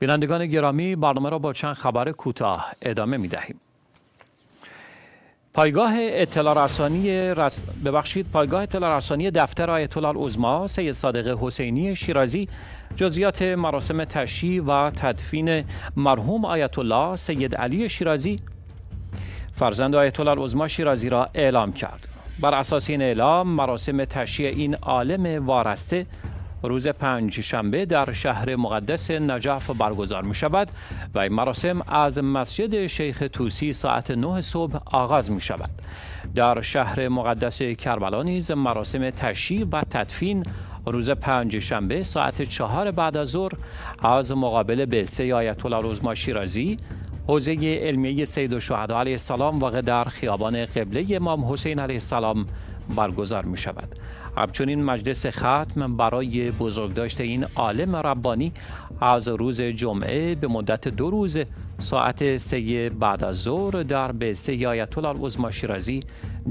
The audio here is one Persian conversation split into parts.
بینندگان گرامی برنامه را با چند خبر کوتاه ادامه می دهیم. پایگاه اطلاع رسانی رس... ببخشید پایگاه اطلاع رسانی دفتر آیت الله العظما سید صادق حسینی شیرازی جزئیات مراسم تشییع و تدفین مرحوم آیت الله سید علی شیرازی فرزند آیت الله العظما شیرازی را اعلام کرد بر اساس این اعلام مراسم تشییع این عالم وارسته روز پنج شنبه در شهر مقدس نجف برگزار می شود و این مراسم از مسجد شیخ توسی ساعت 9 صبح آغاز می شود. در شهر مقدس کربلا نیز مراسم تشییع و تدفین روز پنج شنبه ساعت چهار بعد از ظهر از مقابل به آیت الله العظما شیرازی حوزه علمیه سید الشهدا علیه السلام واقع در خیابان قبله امام حسین علیه السلام برگزار می شود. همچنین مجلس ختم برای بزرگداشت این عالم ربانی از روز جمعه به مدت دو روز ساعت سه بعد از ظهر در به سه آیت الله شیرازی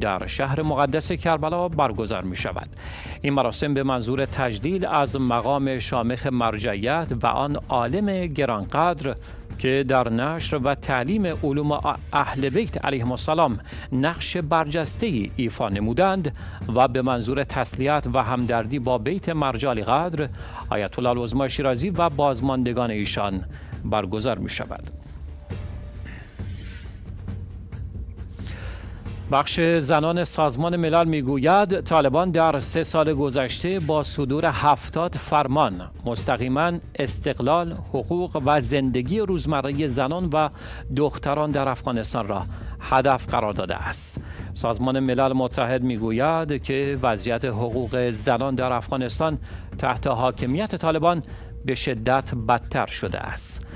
در شهر مقدس کربلا برگزار می شود. این مراسم به منظور تجدید از مقام شامخ مرجعیت و آن عالم گرانقدر که در نشر و تعلیم علوم اهل بیت علیهم السلام نقش برجسته ایفا نمودند و به منظور تسلیت و همدردی با بیت مرجال قدر آیت الله العظما شیرازی و بازماندگان ایشان برگزار می شود. بخش زنان سازمان ملل می‌گوید طالبان در سه سال گذشته با صدور هفتاد فرمان مستقیما استقلال، حقوق و زندگی روزمره زنان و دختران در افغانستان را هدف قرار داده است. سازمان ملل متحد می‌گوید که وضعیت حقوق زنان در افغانستان تحت حاکمیت طالبان به شدت بدتر شده است.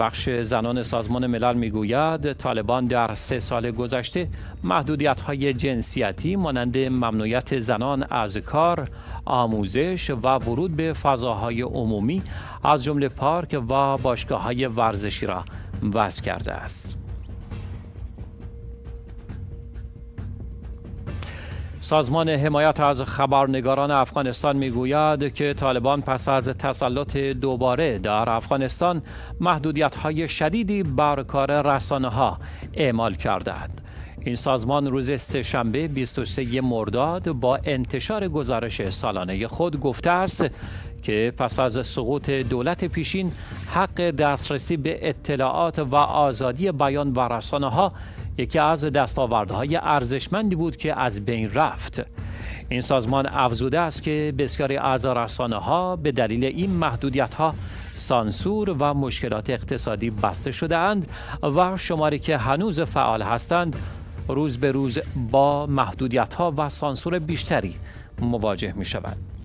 بخش زنان سازمان ملل می‌گوید طالبان در سه سال گذشته محدودیت های جنسیتی مانند ممنوعیت زنان از کار، آموزش و ورود به فضاهای عمومی از جمله پارک و باشگاه های ورزشی را وضع کرده است. سازمان حمایت از خبرنگاران افغانستان می‌گوید که طالبان پس از تسلط دوباره در افغانستان محدودیت های شدیدی بر کار رسانه ها اعمال کردند. این سازمان روز سهشنبه 23 مرداد با انتشار گزارش سالانه خود گفته است که پس از سقوط دولت پیشین حق دسترسی به اطلاعات و آزادی بیان و رسانه ها یکی از دستاوردهای ارزشمندی بود که از بین رفت این سازمان افزوده است که بسیاری از رسانه ها به دلیل این محدودیت ها سانسور و مشکلات اقتصادی بسته شده اند و شماری که هنوز فعال هستند روز به روز با محدودیت ها و سانسور بیشتری مواجه می شوند.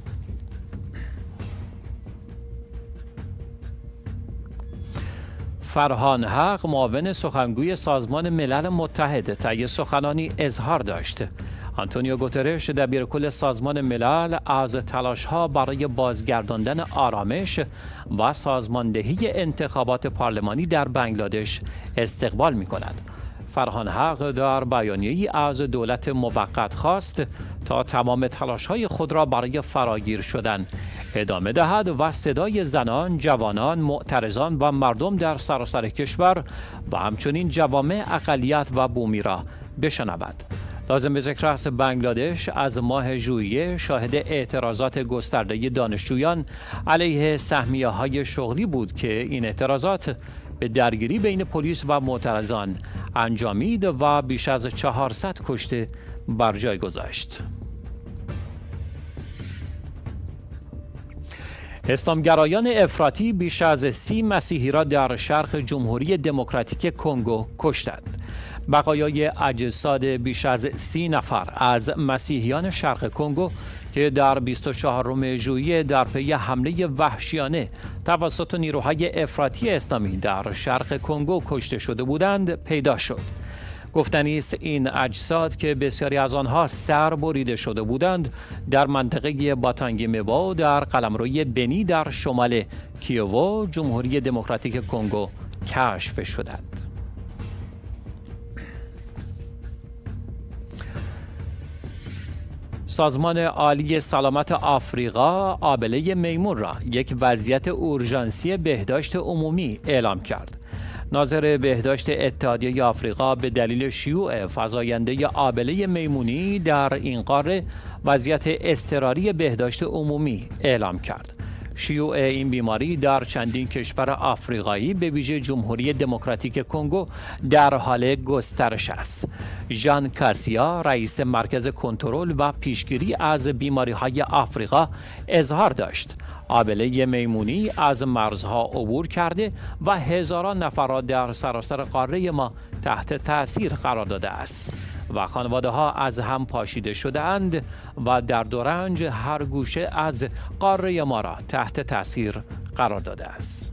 فرهان حق معاون سخنگوی سازمان ملل متحد طی سخنانی اظهار داشت آنتونیو گوترش دبیرکل سازمان ملل از ها برای بازگرداندن آرامش و سازماندهی انتخابات پارلمانی در بنگلادش استقبال می کند. فرهان حق در بیانیه‌ای از دولت موقت خواست تا تمام های خود را برای فراگیر شدن ادامه دهد و صدای زنان، جوانان، معترضان و مردم در سراسر کشور و همچنین جوامع اقلیت و بومی را بشنود. لازم به ذکر است بنگلادش از ماه ژوئیه شاهد اعتراضات گسترده دانشجویان علیه سهمیه های شغلی بود که این اعتراضات به درگیری بین پلیس و معترضان انجامید و بیش از 400 کشته بر جای گذاشت. اسلامگرایان افراطی بیش از سی مسیحی را در شرق جمهوری دموکراتیک کنگو کشتند. بقایای اجساد بیش از سی نفر از مسیحیان شرق کنگو که در 24 ژوئیه در پی حمله وحشیانه توسط نیروهای افراطی اسلامی در شرق کنگو کشته شده بودند پیدا شد. گفتنی است این اجساد که بسیاری از آنها سر بریده شده بودند در منطقه باتانگی مبا در قلمروی بنی در شمال کیوو جمهوری دموکراتیک کنگو کشف شدند. سازمان عالی سلامت آفریقا آبله میمون را یک وضعیت اورژانسی بهداشت عمومی اعلام کرد. ناظر بهداشت اتحادیه آفریقا به دلیل شیوع فزاینده آبله میمونی در این قاره وضعیت اضطراری بهداشت عمومی اعلام کرد. شیوع این بیماری در چندین کشور آفریقایی به ویژه جمهوری دموکراتیک کنگو در حال گسترش است. ژان کاسیا رئیس مرکز کنترل و پیشگیری از بیماری های آفریقا اظهار داشت. آبله میمونی از مرزها عبور کرده و هزاران نفر را در سراسر قاره ما تحت تاثیر قرار داده است و خانواده ها از هم پاشیده شده اند و در دورنج هر گوشه از قاره ما را تحت تاثیر قرار داده است.